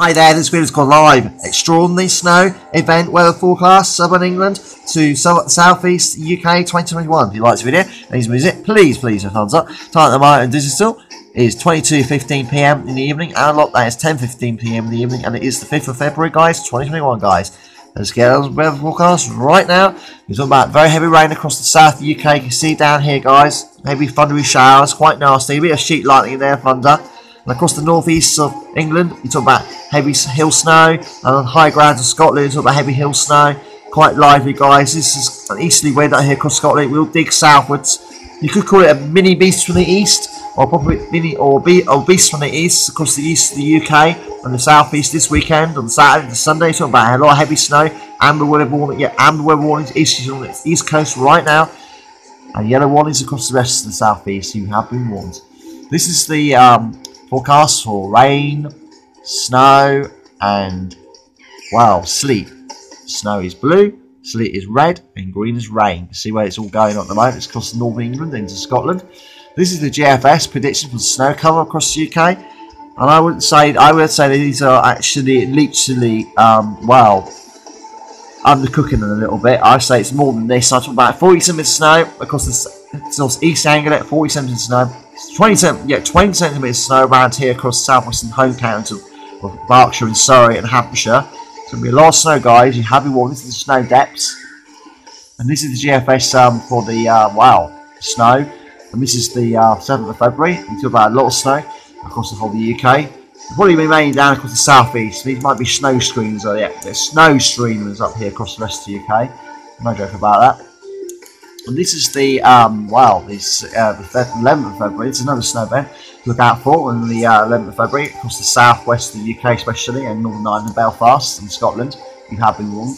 Hi there, this video is called Live Extraordinary Snow Event Weather Forecast Southern England to South East UK 2021. If you like this video and music, please, please, a thumbs up. Time at the moment digital is 22.15pm in the evening. Analog, that is 10.15pm in the evening, and it is the 5th of February, guys, 2021, guys. Let's get on the weather forecast right now. We're talking about very heavy rain across the south UK. You can see down here, guys. maybe thundery showers, quite nasty. A bit of sheet lightning in there, thunder. And across the northeast of England, you talk about heavy hill snow. And on high grounds of Scotland, you talk about heavy hill snow. Quite lively, guys. This is an easterly wind out here across Scotland. We'll dig southwards. You could call it a mini beast from the east, or probably mini or, be, or beast from the east across the east of the UK and the southeast this weekend on Saturday and Sunday. Talking about a lot of heavy snow. Amber weather warning, yeah, amber weather warnings east on the east coast right now, and yellow warnings across the rest of the southeast. You have been warned. This is the um, Forecast for rain, snow, and, wow, sleet. Snow is blue, sleet is red, and green is rain. See where it's all going at the moment. It's across northern England into Scotland. This is the GFS prediction for snow cover across the UK. And I would say, I would say these are actually literally, um, well, undercooking them a little bit. I say it's more than this. I talk about 40 centimetres of snow across the north east Anglia, 40 centimetres of snow 20 cent, yeah, 20 centimetres of snow around here across southwestern home counties of, Berkshire and Surrey and Hampshire. It's going to be a lot of snow, guys. You have been warned. This is the snow depths. And this is the GFS um, for the, uh, wow, snow. And this is the uh, 7th of February. Until about a lot of snow across the whole of the UK. Probably mainly down across the southeast. These might be snow streams. Oh, yeah, there's snow streamers up here across the rest of the UK. No joke about that. And this is the, um, well, this, uh, the 11th of February. It's another snow event to look out for on the uh, 11th of February across the southwest of the UK, especially, and Northern Ireland, Belfast, and Scotland. You have been warned.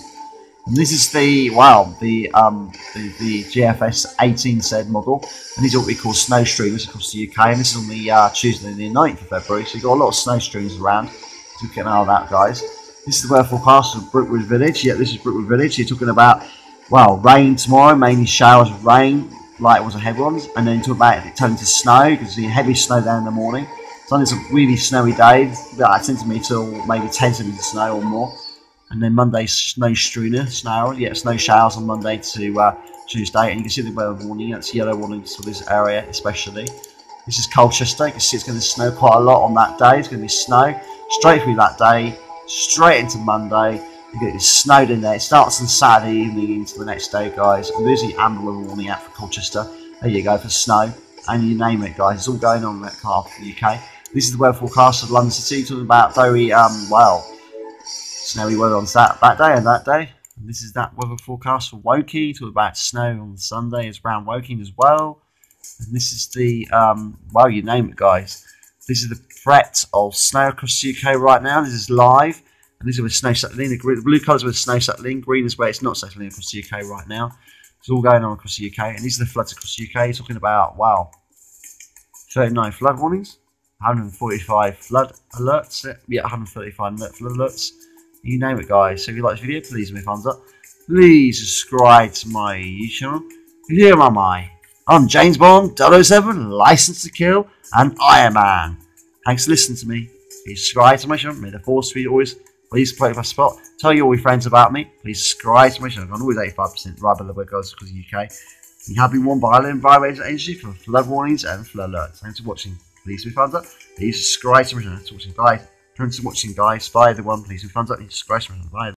And this is the, wow, the, um, the, the GFS 18z model. And these are what we call snow streamers across the UK. And this is on the uh, Tuesday, the 9th of February. So you've got a lot of snow streamers around. So get an eye on that, guys. This is the weather forecast of Brookwood Village. Yeah, this is Brookwood Village. You're talking about well, rain tomorrow, mainly showers of rain, like it was a heavy ones, and then talk about it turning to snow, because see heavy snow down in the morning. Sunday's a really snowy day, about a centimetre or maybe 10 centimetres of snow or more. And then Monday, snow streamer, snow, yeah, snow showers on Monday to uh, Tuesday. And you can see the weather warning, that's yellow warning for this area especially. This is Colchester, you can see it's going to snow quite a lot on that day. It's going to be snow straight through that day, straight into Monday it's snowed in there. It starts on Saturday evening into the next day, guys. The amber warning out for Colchester. There you go for snow. And you name it, guys. It's all going on in that half of the UK. This is the weather forecast of London City, talking about very, um, well, snowy weather on that, that day and that day. And this is that weather forecast for Woking, talking about snow on Sunday. It's around Woking as well. And this is the, um, well, you name it, guys. This is the threat of snow across the UK right now. This is live. And these are with snow settling. The, blue colours with snow settling. Green is where it's not settling across the UK right now. It's all going on across the UK. And these are the floods across the UK. You're talking about, wow, 39 flood warnings, 145 flood alerts. Yeah, 135 flood alerts. You name it, guys. So if you like this video, please give me a thumbs up. Please subscribe to my YouTube channel. Here am I. I'm James Bond 007, License to Kill, and Iron Man. Thanks for listening to me. Please subscribe to my channel. May the force be always Please play my spot. Tell your friends about me. Please subscribe to my channel. I'm always 85% right below where goes because of the UK. You have been warned by Island Environmental Agency for flood warnings and flood alerts. Thanks for watching. Please be thumbs up. Please subscribe to my channel. Thanks for watching, guys. Thanks for watching, guys. Bye, everyone. Please be thumbs up. Please subscribe to my channel. Bye.